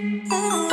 Ooh.